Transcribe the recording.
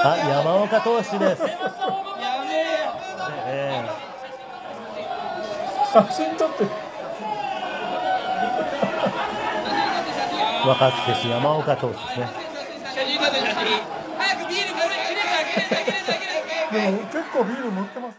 あ、山岡投手です。え写真撮ってるえ若槻山岡投手ですね。でも結構ビール乗ってます